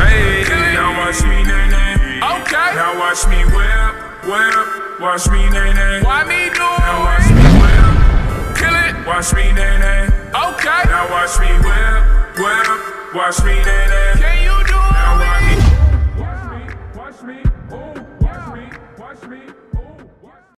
Hey, now watch me nae nae. Okay. Now watch me whip, whip. Watch me nae nae. Why me do Now watch me whip. Kill it. Watch me nae nae. Okay. Now watch me whip, whip. Watch me nae nae. Can you do Now watch me. Watch me, watch me, Ooh, watch me, watch me.